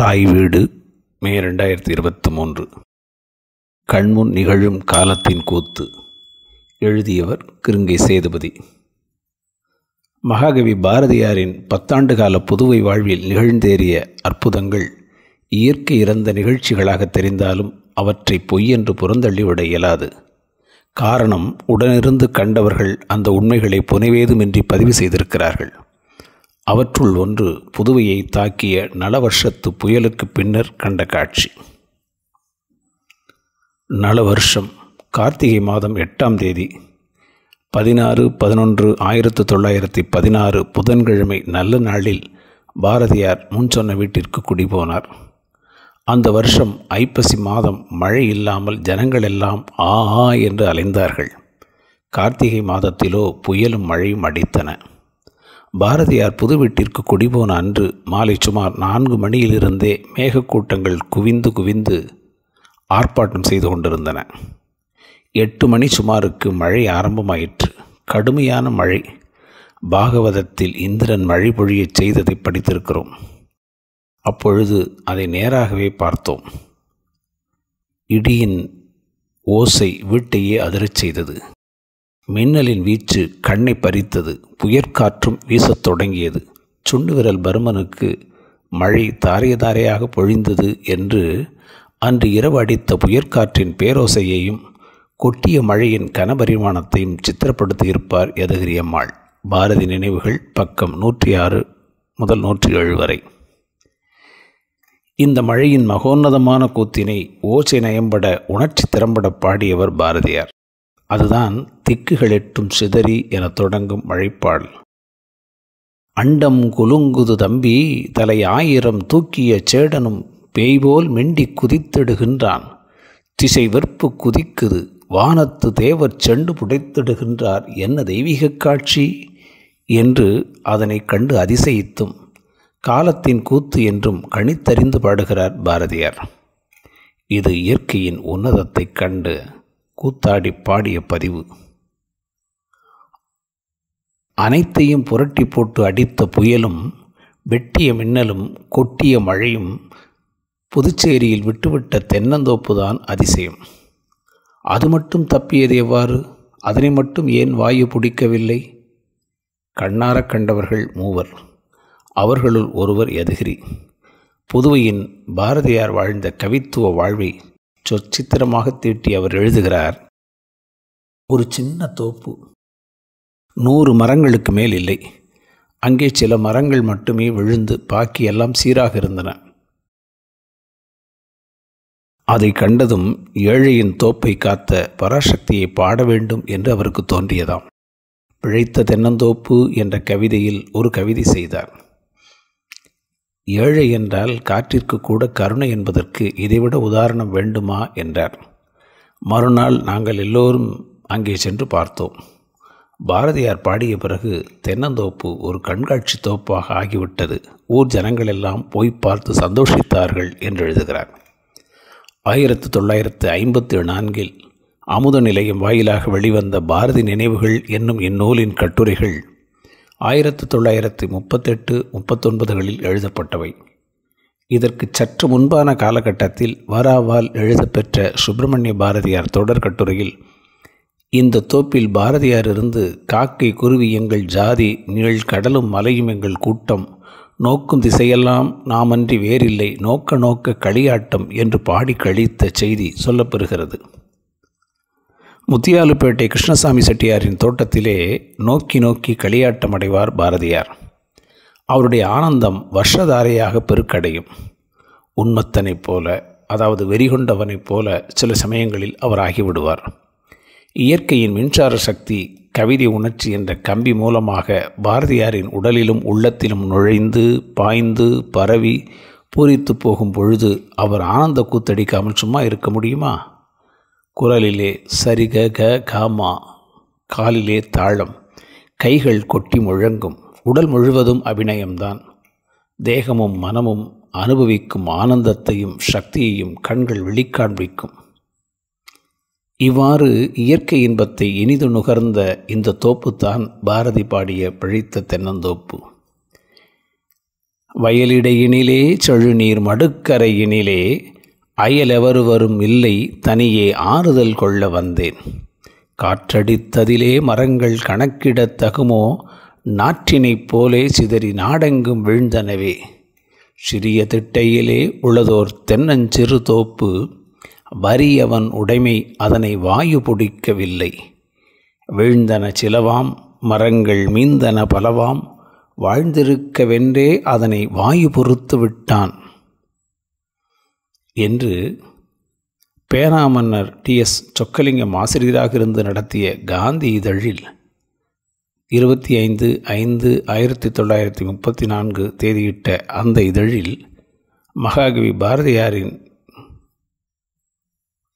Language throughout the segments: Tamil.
தாய் வீடு மே ரெண்டாயிரத்தி இருபத்தி மூன்று. கண்முன் நிகழும் காலத்தின் கூத்து. எழுதியவர் கிருங்கை சேதுபதி. மகாகவி பாரதியாரின் பத்தாண்டு கால புதுவை வாழ்வில் நிகழ்ந்தேறிய அற்புதங்கள் இயற்கை இறந்த நிகழ்ச்சிகளாக தெரிந்தாலும் அவற்றை பொய்யென்று புறந்தள்ளிவிட இயலாது. காரணம் உடனிருந்து கண்டவர்கள் அந்த உண்மைகளை புனைவேதுமின்றி பதிவு செய்திருக்கிறார்கள். அவற்றுள் ஒன்று புதுவையை தாக்கிய நலவர்ஷத்து புயலுக்கு பின்னர் கண்ட காட்சி. நலவருஷம் கார்த்திகை மாதம் எட்டாம் தேதி பதினாறு பதினொன்று ஆயிரத்து தொள்ளாயிரத்தி பதினாறு புதன்கிழமை நல்ல நாளில் பாரதியார் முன் சொன்ன வீட்டிற்கு குடிபோனார். அந்த வருஷம் ஐப்பசி மாதம் மழை இல்லாமல் ஜனங்கள் எல்லாம் ஆ ஆ என்று அலைந்தார்கள். கார்த்திகை மாதத்திலோ புயலும் மழையும் அடித்தன. பாரதியார் புது வீட்டிற்கு குடிபோன அன்று மாலை சுமார் நான்கு மணியிலிருந்தே மேகக்கூட்டங்கள் குவிந்து குவிந்து ஆர்ப்பாட்டம் செய்து கொண்டிருந்தன. எட்டு மணி சுமாருக்கு மழை ஆரம்பமாயிற்று. கடுமையான மழை. பாகவதத்தில் இந்திரன் மழை பொழியச் செய்ததை படித்திருக்கிறோம். அப்பொழுது அதை நேராகவே பார்த்தோம். இடியின் ஓசை வீட்டையே அதிரச் செய்தது. மின்னலின் வீச்சு கண்ணை பறித்தது. புயற்காற்றும் வீசத் தொடங்கியது. சுண்டு விரல் பருமனுக்கு மழை தாரைய தாரையாக பொழிந்தது என்று அன்று இரவு அடித்த புயற்காற்றின் பேரோசையையும் கொட்டிய மழையின் கனபரிமாணத்தையும் சித்திரப்படுத்தியிருப்பார் யதகிரியம்மாள் பாரதி நினைவுகள் பக்கம் நூற்றி ஆறு முதல் நூற்றி ஏழு வரை. இந்த மழையின் மகோன்னதமான கூத்தினை ஓசை நயம்பட உணர்ச்சி திறம்பட பாடியவர் பாரதியார். அதுதான் திக்குகளெட்டும் சிதறி என தொடங்கும் அழைப்பாள் அண்டம் குலுங்குது தம்பி தலை ஆயிரம் தூக்கிய சேடனும் பேய்போல் மெண்டி குதித்திடுகின்றான். திசை வெறுப்பு குதிக்குது வானத்து தேவர் செண்டு புடைத்திடுகின்றார். என்ன தெய்வீக காட்சி? என்று அதனை கண்டு அதிசயித்தும் காலத்தின் கூத்து என்றும் கணித்தறிந்து பாடுகிறார் பாரதியார். இது இயற்கையின் உன்னதத்தைக் கண்டு கூத்தாடி பாடிய பதிவு. அனைத்தையும் புரட்டி போட்டு அடித்த புயலும் வெட்டிய மின்னலும் கொட்டிய மழையும் புதுச்சேரியில் விட்டுவிட்ட தென்னந்தோப்புதான் அதிசயம். அது மட்டும் தப்பியது எவ்வாறு? அதனை மட்டும் ஏன் வாயு பிடிக்கவில்லை? கண்ணார கண்டவர்கள் மூவர். அவர்களுள் ஒருவர் யதுகிரி. புதுவையின் பாரதியார் வாழ்ந்த கவித்துவ வாழ்வை சொச்சித்திரமாக தீட்டி அவர் எழுதுகிறார். ஒரு சின்ன தோப்பு. நூறு மரங்களுக்கு மேல் இல்லை. அங்கே சில மரங்கள் மட்டுமே விழுந்து பாக்கி எல்லாம் சீராக இருந்தன. அதை கண்டதும் ஏழையின் தோப்பை காத்த பராசக்தியை பாட வேண்டும் என்று அவருக்கு தோன்றியதாம். பிழைத்த தென்னந்தோப்பு என்ற கவிதையில் ஒரு கவிதை செய்தார். ஏழை என்றால் காற்றிற்கு கூட கருணை என்பதற்கு இதைவிட உதாரணம் வேண்டுமா என்றார். மறுநாள் நாங்கள் எல்லோரும் அங்கே சென்று பார்த்தோம். பாரதியார் பாடிய பிறகு தென்னந்தோப்பு ஒரு கண்காட்சி தோப்பாக ஆகிவிட்டது. ஊர் ஜனங்கள் எல்லாம் போய் பார்த்து சந்தோஷித்தார்கள் என்று எழுதுகிறார். ஆயிரத்து தொள்ளாயிரத்து ஐம்பத்தி நான்கில் அமுத நிலையம் வாயிலாக வெளிவந்த பாரதி நினைவுகள் என்னும் இந்நூலின் கட்டுரைகள் ஆயிரத்து தொள்ளாயிரத்து முப்பத்தெட்டு முப்பத்தொன்பதுகளில் எழுதப்பட்டவை. இதற்கு சற்று முன்பான காலகட்டத்தில் வராவால் எழுதப்பெற்ற சுப்பிரமணிய பாரதியார் தொடர் கட்டுரையில் இந்த தோப்பில் பாரதியார் இருந்து காக்கை குருவி எங்கள் ஜாதி நீள் கடலும் மலையும் எங்கள் கூட்டம் நோக்கும் திசையெல்லாம் நாமன்றி வேறில்லை நோக்க நோக்க களியாட்டம் என்று பாடி கழித்த செய்தி சொல்லப்பெறுகிறது முத்தியாலுப்பேட்டை கிருஷ்ணசாமி செட்டியாரின் தோட்டத்திலே நோக்கி நோக்கி களியாட்டம் அடைவார் பாரதியார். அவருடைய ஆனந்தம் வருஷதாரையாக பெருக்கடையும். உண்மத்தனைப் போல அதாவது வெறிகொண்டவனைப் போல சில சமயங்களில் அவர் ஆகிவிடுவார். இயற்கையின் மின்சார சக்தி கவிதை உணர்ச்சி என்ற கம்பி மூலமாக பாரதியாரின் உடலிலும் உள்ளத்திலும் நுழைந்து பாய்ந்து பரவி பூரித்து போகும் பொழுது அவர் ஆனந்த கூத்தடிக்காமல் சும்மா இருக்க முடியுமா? குரலிலே சரிக க காமா காலிலே தாளம் கைகள் கொட்டி முழங்கும். உடல் முழுவதும் அபிநயம்தான். தேகமும் மனமும் அனுபவிக்கும் ஆனந்தத்தையும் சக்தியையும் கண்கள் வெளிக்காண்பிக்கும். இவ்வாறு இயற்கை இன்பத்தை இனிது நுகர்ந்த இந்த தோப்புத்தான் பாரதி பாடிய பிழைத்த தென்னந்தோப்பு. வயலிடையினிலே செழுநீர் மடுக்கரையினிலே அயலெவருவரும் இல்லை தனியே ஆறுதல் கொள்ள வந்தேன். காற்றடித்ததிலே மரங்கள் கணக்கிடத் தகுமோ? நாற்றினைப் போலே சிதறி நாடெங்கும் வீழ்ந்தனவே. சிறிய திட்டையிலே உளதோர் தென்னஞ்சிறு தோப்பு. வறியவன் உடைமை அதனை வாயு பிடிக்கவில்லை. வீழ்ந்தன சிலவாம் மரங்கள் மீந்தன பலவாம். வாழ்ந்திருக்கவென்றே அதனை வாயு பொறுத்து விட்டான். என்று பேராமன்னர் டி. எஸ். சொக்கலிங்கம் ஆசிரியராக இருந்து நடத்திய காந்தி இதழில் இருபத்தி ஐந்து ஐந்து ஆயிரத்தி தொள்ளாயிரத்தி முப்பத்தி நான்கு தேதியிட்ட அந்த இதழில் மகாகவி பாரதியாரின்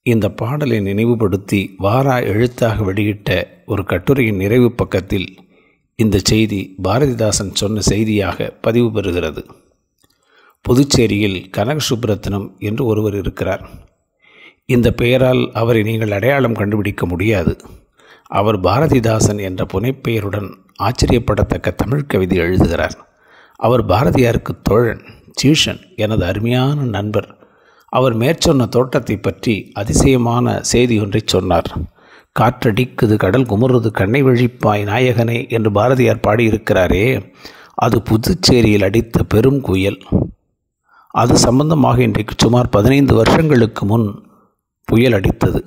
இந்த பாடலை நினைவுபடுத்தி வாரா எழுத்தாக வெளியிட்ட ஒரு கட்டுரையின் நிறைவு பக்கத்தில் இந்த செய்தி பாரதிதாசன் சொன்ன செய்தியாக பதிவு பெறுகிறது. புதுச்சேரியில் கனக சுப்ரத்னம் என்று ஒருவர் இருக்கிறார். இந்த பெயரால் அவரை நீங்கள் அடையாளம் கண்டுபிடிக்க முடியாது. அவர் பாரதிதாசன் என்ற புனைப்பெயருடன் ஆச்சரியப்படத்தக்க தமிழ் கவிதை எழுதுகிறார். அவர் பாரதியாருக்கு தோழன் சீஷன் எனது அருமையான நண்பர். அவர் மேற்சொன்ன தோட்டத்தை பற்றி அதிசயமான செய்தி ஒன்றை சொன்னார். காற்றடிக்குது கடல் குமுறுது கண்ணை வழிப்பாய் நாயகனே என்று பாரதியார் பாடியிருக்கிறாரே. அது புதுச்சேரியில் அடித்த பெரும் குயல். அது சம்பந்தமாக இன்றைக்கு சுமார் பதினைந்து வருஷங்களுக்கு முன் புயல் அடித்தது.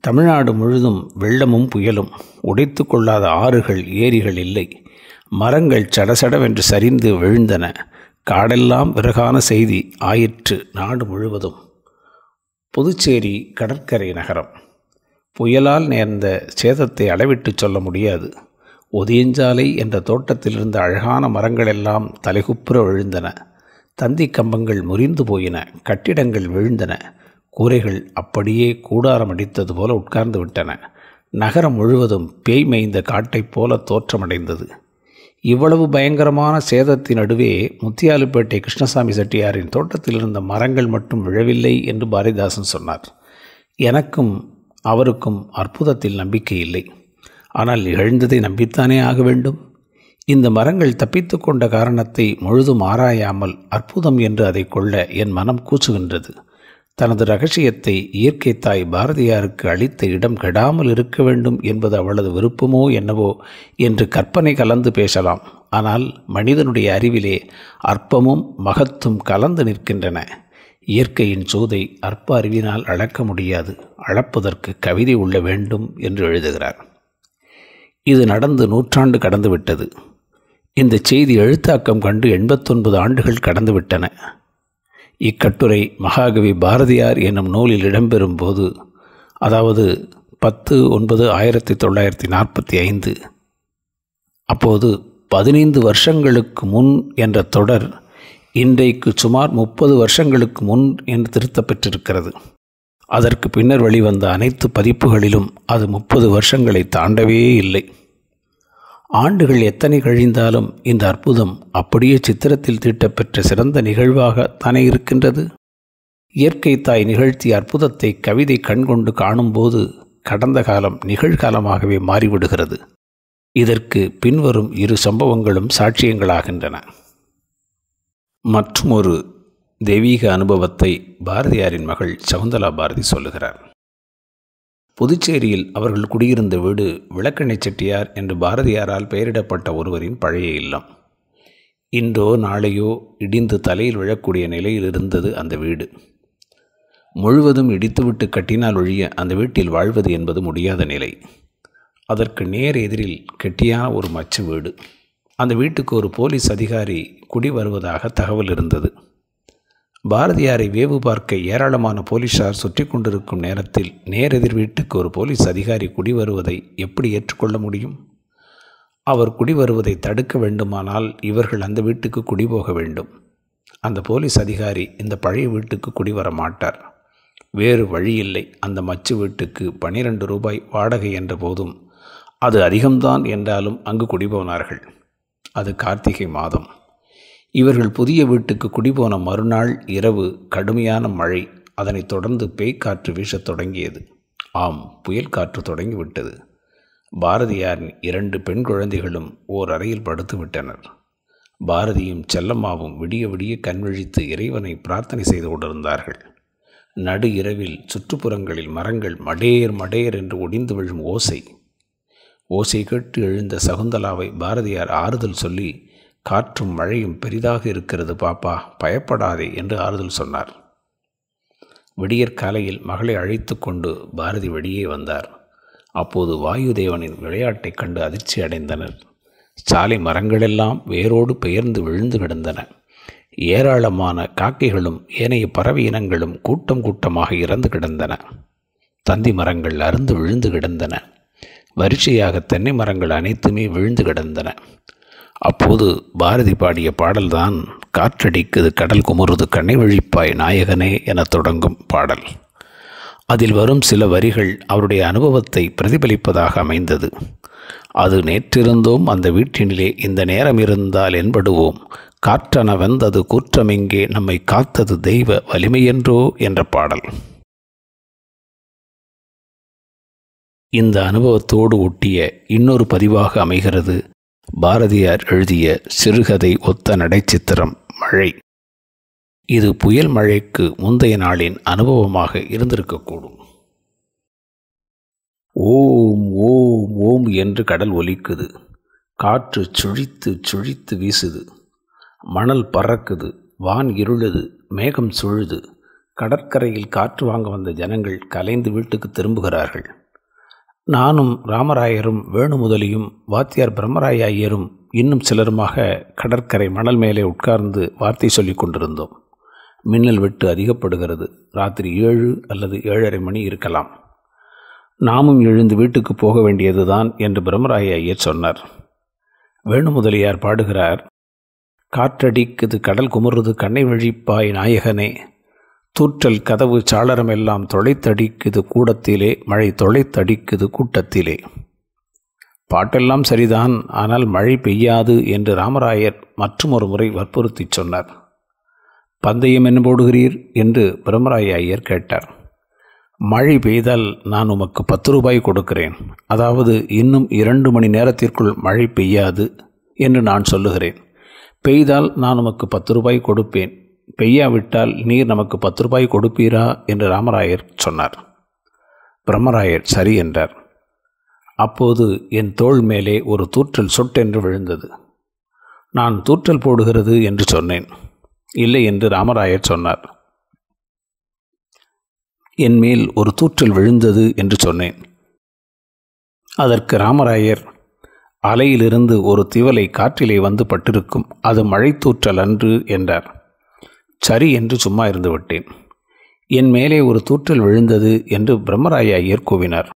தமிழ்நாடு முழுதும் வெள்ளமும் புயலும். உடைத்து கொள்ளாத ஆறுகள் ஏரிகள் இல்லை. மரங்கள் சடசடவென்று சரிந்து விழுந்தன. காடெல்லாம் விறகான செய்தி ஆயிற்று நாடு முழுவதும். புதுச்சேரி கடற்கரை நகரம். புயலால் நேர்ந்த சேதத்தை அளவிட்டு சொல்ல முடியாது. ஒதியஞ்சாலை என்ற தோட்டத்தில் இருந்த அழகான மரங்களெல்லாம் தலைகுப்புற விழுந்தன. தந்தி கம்பங்கள் முறிந்து போயின கட்டிடங்கள் விழுந்தன கூரைகள் அப்படியே கூடாரம் அடித்தது போல உட்கார்ந்து விட்டன. நகரம் முழுவதும் பேய் மேய்ந்த காட்டைப் போல தோற்றமடைந்தது. இவ்வளவு பயங்கரமான சேதத்தின் நடுவே முத்தியாலுப்பேட்டை கிருஷ்ணசாமி செட்டியாரின் தோட்டத்தில் இருந்த மரங்கள் மட்டும் விழவில்லை என்று பாரதிதாசன் சொன்னார். எனக்கும் அவருக்கும் அற்புதத்தில் நம்பிக்கை இல்லை. ஆனால் நிகழ்ந்ததை நம்பித்தானே ஆக வேண்டும்? இந்த மரங்கள் தப்பித்து கொண்ட காரணத்தை முழுதும் ஆராயாமல் அற்புதம் என்று அதை கொள்ள என் மனம் கூச்சுகின்றது தனது ரகசியத்தை இயற்கை தாய் பாரதியாருக்கு அளித்த இடம் கெடாமல் இருக்க வேண்டும் என்பது அவளது விருப்பமோ என்னவோ என்று கற்பனை கலந்து பேசலாம். ஆனால் மனிதனுடைய அறிவிலே அற்பமும் மகத்தும் கலந்து நிற்கின்றன. இயற்கையின் சூதை அற்ப அறிவினால் அளக்க முடியாது. அளப்பதற்கு கவிதை உள்ள வேண்டும் என்று எழுதுகிறார். இது நடந்து நூற்றாண்டு கடந்துவிட்டது. இந்த செய்தி எழுத்தாக்கம் கண்டு எண்பத்தொன்பது ஆண்டுகள் கடந்துவிட்டன. இக்கட்டுரை மகாகவி பாரதியார் என்னும் நூலில் இடம்பெறும் போது அதாவது பத்து ஒன்பது ஆயிரத்தி தொள்ளாயிரத்தி நாற்பத்தி ஐந்து. அப்போது பதினைந்து வருஷங்களுக்கு முன் என்ற தொடர் இன்றைக்கு சுமார் முப்பது வருஷங்களுக்கு முன் என்று திருத்தப்பெற்றிருக்கிறது. அதற்கு பின்னர் வெளிவந்த அனைத்து பதிப்புகளிலும் அது முப்பது வருஷங்களை தாண்டவே இல்லை. ஆண்டுகள் எத்தனை கழிந்தாலும் இந்த அற்புதம் அப்படியே சித்திரத்தில் தீட்டப்பெற்ற சிறந்த நிகழ்வாக தானே இருக்கின்றது? இயற்கை தாய் நிகழ்த்திய அற்புதத்தை கவிதை கண்கொண்டு காணும்போது கடந்த காலம் நிகழ்காலமாகவே மாறிவிடுகிறது. இதற்கு பின்வரும் இரு சம்பவங்களும் சாட்சியங்களாகின்றன. மற்றும் ஒரு தெய்வீக அனுபவத்தை பாரதியாரின் மகள் சகுந்தலா பாரதி சொல்லுகிறார். புதுச்சேரியில் அவர்கள் குடியிருந்த வீடு விளக்கணை செட்டியார் என்று பாரதியாரால் பெயரிடப்பட்ட ஒருவரின் பழைய இல்லம். இன்றோ நாளையோ இடிந்து தலையில் விழக்கூடிய நிலையில் இருந்தது அந்த வீடு. முழுவதும் இடித்துவிட்டு கட்டினால் ஒழிய அந்த வீட்டில் வாழ்வது என்பது முடியாத நிலை. அதற்கு நேர் எதிரில் கெட்டியான ஒரு மச்சு வீடு. அந்த வீட்டுக்கு ஒரு போலீஸ் அதிகாரி குடி வருவதாக தகவல் இருந்தது. பாரதியாரை வேவு பார்க்க ஏராளமான போலீசார் சுற்றி கொண்டிருக்கும் நேரத்தில் நேரெதிர் வீட்டுக்கு ஒரு போலீஸ் அதிகாரி குடி வருவதை எப்படி ஏற்றுக்கொள்ள முடியும்? அவர் குடி வருவதை தடுக்க வேண்டுமானால் இவர்கள் அந்த வீட்டுக்கு குடி போக வேண்டும். அந்த போலீஸ் அதிகாரி இந்த பழைய வீட்டுக்கு குடி வர மாட்டார். வேறு வழியில்லை அந்த மச்சு வீட்டுக்கு பனிரெண்டு ரூபாய் வாடகை என்ற போதும். அது அதிகம்தான் என்றாலும் அங்கு குடிபோனார்கள் அது கார்த்திகை மாதம். இவர்கள் புதிய வீட்டுக்கு குடிபோன மறுநாள் இரவு கடுமையான மழை. அதனைத் தொடர்ந்து பேய்க்காற்று வீசத் தொடங்கியது. ஆம் புயல் காற்று தொடங்கிவிட்டது. பாரதியாரின் இரண்டு பெண் குழந்தைகளும் ஓர் அறையில் படுத்துவிட்டனர் பாரதியும் செல்லம்மாவும் விடிய விடிய கண்விழித்து இறைவனை பிரார்த்தனை செய்து கொண்டிருந்தார்கள். நடு இரவில் சுற்றுப்புறங்களில் மரங்கள் மடேர் மடேர் என்று ஒடிந்து விழும் ஓசை. ஓசை கேட்டு எழுந்த சகுந்தலாவை பாரதியார் ஆறுதல் சொல்லி காற்றும் மழையும் பெரிதாக இருக்கிறது பாப்பா பயப்படாதே என்று ஆறுதல் சொன்னார். விடியற் காலையில் மகளை அழைத்து கொண்டு பாரதி வெளியே வந்தார். அப்போது வாயுதேவனின் விளையாட்டைக் கண்டு அதிர்ச்சி அடைந்தனர். சாலை மரங்களெல்லாம் வேரோடு பெயர்ந்து விழுந்து கிடந்தன. ஏராளமான காக்கைகளும் ஏனைய பறவை இனங்களும் கூட்டம் கூட்டமாக இறந்து கிடந்தன. தந்தி மரங்கள் அருந்து விழுந்து கிடந்தன. வரிசையாக தென்னை மரங்கள் அனைத்துமே விழுந்து கிடந்தன. அப்போது பாரதி பாடிய பாடல்தான் காற்றடிக்குது கடல் குமுறுது கண்ணை வழிப்பாய் நாயகனே என தொடங்கும் பாடல். அதில் வரும் சில வரிகள் அவருடைய அனுபவத்தை பிரதிபலிப்பதாக அமைந்தது. அது நேற்றிருந்தோம் அந்த வீட்டினிலே இந்த நேரம் இருந்தால் என்படுவோம். காற்றன வெந்தது கூற்றமெங்கே நம்மை காத்தது தெய்வ வலிமையென்றோ என்ற பாடல். இந்த அனுபவத்தோடு ஒட்டிய இன்னொரு பதிவாக அமைகிறது. பாரதியார் எழுதிய சிறுகதை ஒத்த நடைச்சித்திரம் மழை. இது புயல் மழைக்கு முந்தைய நாளின் அனுபவமாக இருந்திருக்கக்கூடும். ஓம் ஓம் ஓம் என்று கடல் ஒலிக்குது. காற்று சுழித்து சுழித்து வீசுது. மணல் பறக்குது. வான் இருளுது. மேகம் சுழுது. கடற்கரையில் காற்று வாங்க வந்த ஜனங்கள் கலைந்து வீட்டுக்கு திரும்புகிறார்கள். நானும் ராமராயரும் வேணுமுதலியும் வாத்தியார் பிரம்மராய ஐயரும் இன்னும் சிலருமாக கடற்கரை மணல் மேலே உட்கார்ந்து வார்த்தை சொல்லிக் கொண்டிருந்தோம். மின்னல் வெட்டு அதிகப்படுகிறது. ராத்திரி ஏழு அல்லது ஏழரை மணி இருக்கலாம். நாமும் எழுந்து வீட்டுக்கு போக வேண்டியதுதான் என்று பிரம்மராய ஐயர் சொன்னார். வேணுமுதலியார் பாடுகிறார் காற்றடிக்குது கடல் குமுறுது கண்ணை வழிப்பாய் நாயகனே தூற்றல் கதவு சாளரமெல்லாம் தொலைத்தடிக்குது கூடத்திலே மழை தொலைத்தடிக்குது கூட்டத்திலே. பாட்டெல்லாம் சரிதான் ஆனால் மழை பெய்யாது என்று ராமராயர் மற்றும் ஒரு முறை வற்புறுத்தி சொன்னார். பந்தயம் என்ன போடுகிறீர்? என்று பிரம்மராய ஐயர் கேட்டார். மழை பெய்தால் நான் உமக்கு பத்து ரூபாய் கொடுக்கிறேன். அதாவது இன்னும் இரண்டு மணி நேரத்திற்குள் மழை பெய்யாது என்று நான் சொல்லுகிறேன். பெய்தால் நான் உமக்கு பத்து ரூபாய் கொடுப்பேன். பெய்யாவிட்டால் நீர் நமக்கு பத்து ரூபாய் கொடுப்பீரா? என்று ராமராயர் சொன்னார். பிரம்மராயர் சரி என்றார். அப்போது என் தோள் மேலே ஒரு தூற்றல் சொட்டென்று விழுந்தது. நான் தூற்றல் போடுகிறது என்று சொன்னேன். இல்லை என்று ராமராயர் சொன்னார். என் மேல் ஒரு தூற்றல் விழுந்தது என்று சொன்னேன். அதற்கு ராமராயர் அலையிலிருந்து ஒரு திவலை காற்றிலே வந்து பட்டிருக்கும் அது மழைத்தூற்றல் அன்று என்றார். சரி என்று சும்மா இருந்து விட்டேன் என் மேலே ஒரு தூற்றல் விழுந்தது என்று பிரம்மராய ஐயர் கூவினார்.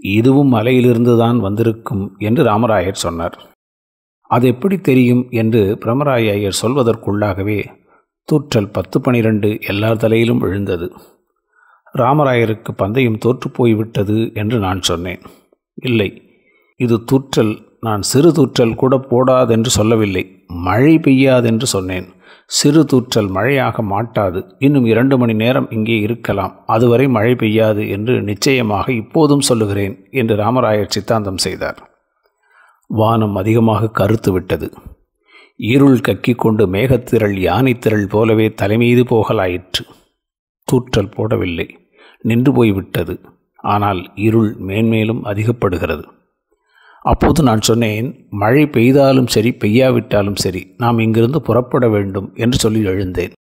இதுவும் மலையிலிருந்து தான் வந்திருக்கும் என்று ராமராயர் சொன்னார். அது எப்படி தெரியும் என்று பிரம்மராய ஐயர் சொல்வதற்குள்ளாகவே தூற்றல் பத்து பனிரெண்டு எல்லார் தலையிலும் விழுந்தது. ராமராயருக்கு பந்தயம் தோற்று போய்விட்டது என்று நான் சொன்னேன். இல்லை இது தூற்றல் நான் சிறு தூற்றல் கூட போடாதென்று சொல்லவில்லை. மழை பெய்யாதென்று சொன்னேன். சிறு தூற்றல் மழையாக மாட்டாது. இன்னும் இரண்டு மணி நேரம் இங்கே இருக்கலாம். அதுவரை மழை பெய்யாது என்று நிச்சயமாக இப்போதும் சொல்லுகிறேன் என்று ராமராயர் சித்தாந்தம் செய்தார். வானம் அதிகமாக கருத்து விட்டது. இருள் கக்கி கொண்டு மேகத்திரள் யானைத்திரள் போலவே தலைமீது போகலாயிற்று. தூற்றல் போடவில்லை. நின்று போய்விட்டது. ஆனால் இருள் மேன்மேலும் அதிகப்படுகிறது. அப்போது நான் சொன்னேன் மழை பெய்தாலும் சரி பெய்யாவிட்டாலும் சரி நாம் இங்கிருந்து புறப்பட வேண்டும் என்று சொல்லி எழுந்தேன்.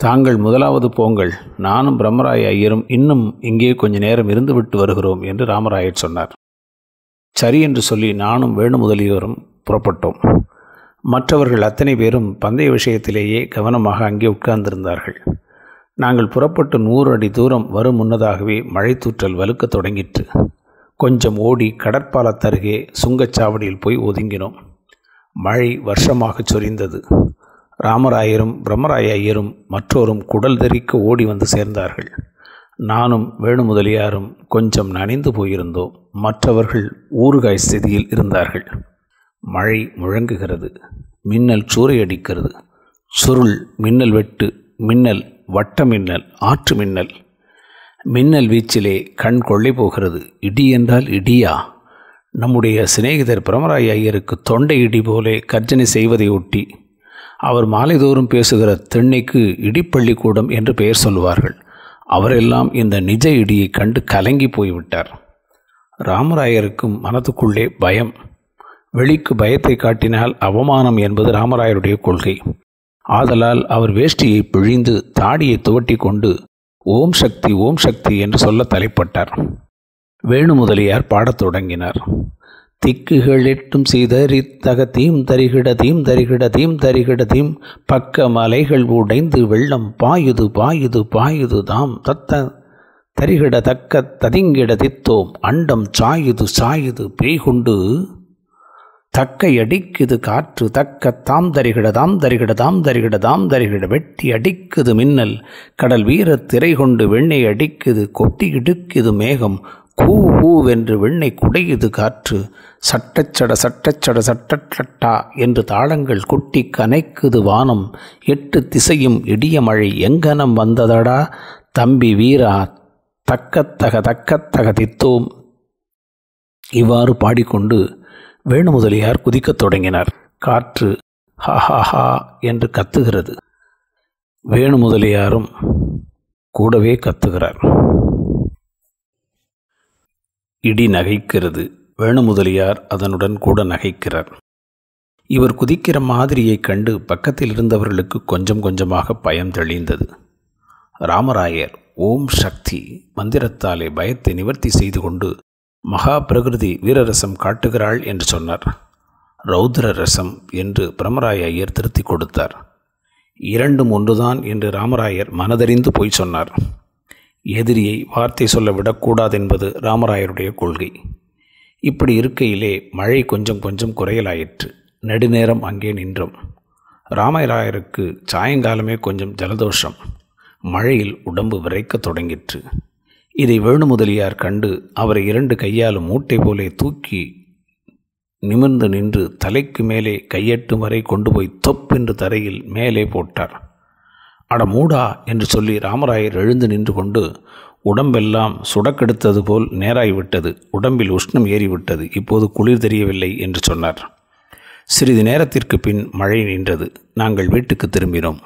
தாங்கள் முதலாவது போங்கள் நானும் பிரம்மராய ஐயரும் இன்னும் இங்கே கொஞ்ச நேரம் இருந்துவிட்டு வருகிறோம் என்று ராமராயர் சொன்னார். சரி என்று சொல்லி நானும் வேணு முதலியோரும் புறப்பட்டோம். மற்றவர்கள் அத்தனை பேரும் பந்தய விஷயத்திலேயே கவனமாக அங்கே உட்கார்ந்திருந்தார்கள். நாங்கள் புறப்பட்டு நூறு அடி தூரம் வரும் முன்னதாகவே மழைத்தூற்றல் வலுக்கத் தொடங்கிற்று. கொஞ்சம் ஓடி கடற்பாலத்தருகே சுங்கச்சாவடியில் போய் ஒதுங்கினோம். மழை வருஷமாகச் சொரிந்தது. ராமராயரும் பிரம்மராய ஐயரும் மற்றோரும் குடல் தெறிக்க ஓடி வந்து சேர்ந்தார்கள். நானும் வேணுமுதலியாரும் கொஞ்சம் நனைந்து போயிருந்தோம். மற்றவர்கள் ஊறுகாய் ஸ்திதியில் இருந்தார்கள். மழை முழங்குகிறது மின்னல் சூறையடிக்கிறது. சுருள் மின்னல் வெட்டு மின்னல் வட்ட மின்னல் ஆற்று மின்னல் மின்னல் வீச்சிலே கண் கொள்ளை போகிறது. இடி என்றால் இடியா? நம்முடைய சிநேகிதர் பிரமராய ஐயருக்கு தொண்டை இடி போலே கர்ஜனை செய்வதை ஒட்டி அவர் மாலைதோறும் பேசுகிற திண்ணைக்கு இடிப்பள்ளிக்கூடம் என்று பெயர் சொல்லுவார்கள். அவரெல்லாம் இந்த நிஜ இடியை கண்டு கலங்கி போய்விட்டார். ராமராயருக்கும் மனதுக்குள்ளே பயம். வெளிக்கு பயத்தை காட்டினால் அவமானம் என்பது ராமராயருடைய கொள்கை. ஆதலால் அவர் வேஷ்டியை பிழிந்து தாடியை துவட்டி கொண்டு ஓம் சக்தி ஓம் சக்தி என்று சொல்ல தலைப்பட்டார். வேணு முதலியார் பாடத் தொடங்கினார். திக்குகள் சிதறித்தக தீம் தரிகிட தீம் தரிகிட தீம் தரிகிட தீம். பக்க மலைகள் உடைந்து வெள்ளம் பாயுது பாயுது பாயுது தாம். தத்த தரிகிட தக்க ததிங்கிட தித்தோம். அண்டம் சாயுது சாயுது பேய்கொண்டு. தக்கை அடிக்குது காற்று தக்க தாம் தரிகிட தாம் தரிகிட தாம் தரிகிட தாம் தரிகிட வெட்டி அடிக்குது மின்னல். கடல் வீர திரை கொண்டு வெண்ணை அடிக்குது கொட்டி இடுக்குது மேகம். கூ கூவென்று வெண்ணை குடையுது காற்று. சட்டச்சட சட்டச்சட சட்டட்டா என்று தாளங்கள் கொட்டி கனைக்குது வானம். எட்டு திசையும் இடிய மழை எங்கனம் வந்ததடா? தம்பி வீரா தக்கத்தக தக்கத்தக தித்தோம். இவ்வாறு பாடிக்கொண்டு வேணுமுதலியார் குதிக்கத் தொடங்கினார். காற்று ஹா ஹா ஹா என்று கத்துகிறது. வேணுமுதலியாரும் கூடவே கத்துகிறார். இடி நகைக்கிறது. வேணுமுதலியார் அதனுடன் கூட நகைக்கிறார். இவர் குதிக்கிற மாதிரியைக் கண்டு பக்கத்தில் இருந்தவர்களுக்கு கொஞ்சம் கொஞ்சமாக பயம் தெளிந்தது. ராமராயர் ஓம் சக்தி மந்திரத்தாலே பயத்தை நிவர்த்தி செய்து கொண்டு மகா பிரகிருதி வீரரசம் காட்டுகிறாள் என்று சொன்னார். ரௌத்ர ரசம் என்று பிரமராய ஐயர் திருத்தி கொடுத்தார். இரண்டும் ஒன்றுதான் என்று ராமராயர் மனதறிந்து போய் சொன்னார். எதிரியை வார்த்தை சொல்ல விடக்கூடாதென்பது ராமராயருடைய கொள்கை. இப்படி இருக்கையிலே மழை கொஞ்சம் கொஞ்சம் குறையலாயிற்று. நெடுநேரம் அங்கே நின்றோம். ராமராயருக்கு சாயங்காலமே கொஞ்சம் ஜலதோஷம். மழையில் உடம்பு விரைக்க தொடங்கிற்று. இதை வேணுமுதலியார் கண்டு அவரை இரண்டு கையாலும் மூட்டை போலே தூக்கி நிமிர்ந்து நின்று தலைக்கு மேலே கையெட்டும் வரை கொண்டு போய் தொப்பென்று தரையில் மேலே போட்டார். அட மூடா என்று சொல்லி ராமராயர் எழுந்து நின்று கொண்டு உடம்பெல்லாம் சுடக்கெடுத்தது போல் நேராய்விட்டது உடம்பில் உஷ்ணம் ஏறிவிட்டது. இப்போது குளிர் தெரியவில்லை என்று சொன்னார். சிறிது நேரத்திற்கு பின் மழை நின்றது. நாங்கள் வீட்டுக்கு திரும்பினோம்.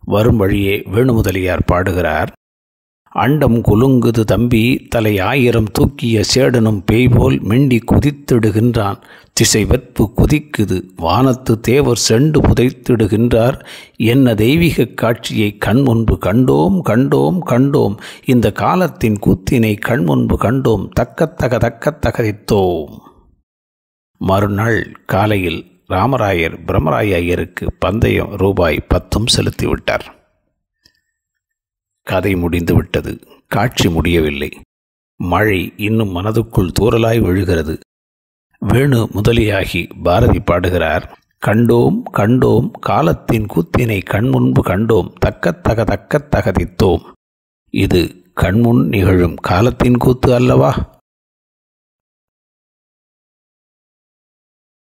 வரும் வழியே வேணுமுதலியார் பாடுகிறார். அண்டம் குலுங்குது தம்பி தலை ஆயிரம் தூக்கிய சேடனும் பேய் போல் மிண்டி குதித்திடுகின்றான். திசை வெப்பு குதிக்குது வானத்து தேவர் செண்டு புதைத்திடுகின்றார். என்ன தெய்வீக காட்சியை கண் முன்பு கண்டோம் கண்டோம் கண்டோம். இந்த காலத்தின் கூத்தினை கண் முன்பு கண்டோம் தக்கத்தக தக்கத்தகதித்தோம் மறுநாள் காலையில் ராமராயர் பிரம்மராய ஐயருக்கு பந்தயம் ரூபாய் பத்தும் செலுத்திவிட்டார். கதை முடிந்துவிட்டது. காட்சி முடியவில்லை. மழை இன்னும் மனதுக்குள் தூறலாய் விழுகிறது. வேணு முதலியாகி பாரதி பாடுகிறார் கண்டோம் கண்டோம் காலத்தின் கூத்தினை கண்முன்பு கண்டோம் தக்கத்தக தக்கத்தகதித்தோம் இது கண்முன் நிகழும் காலத்தின் கூத்து அல்லவா?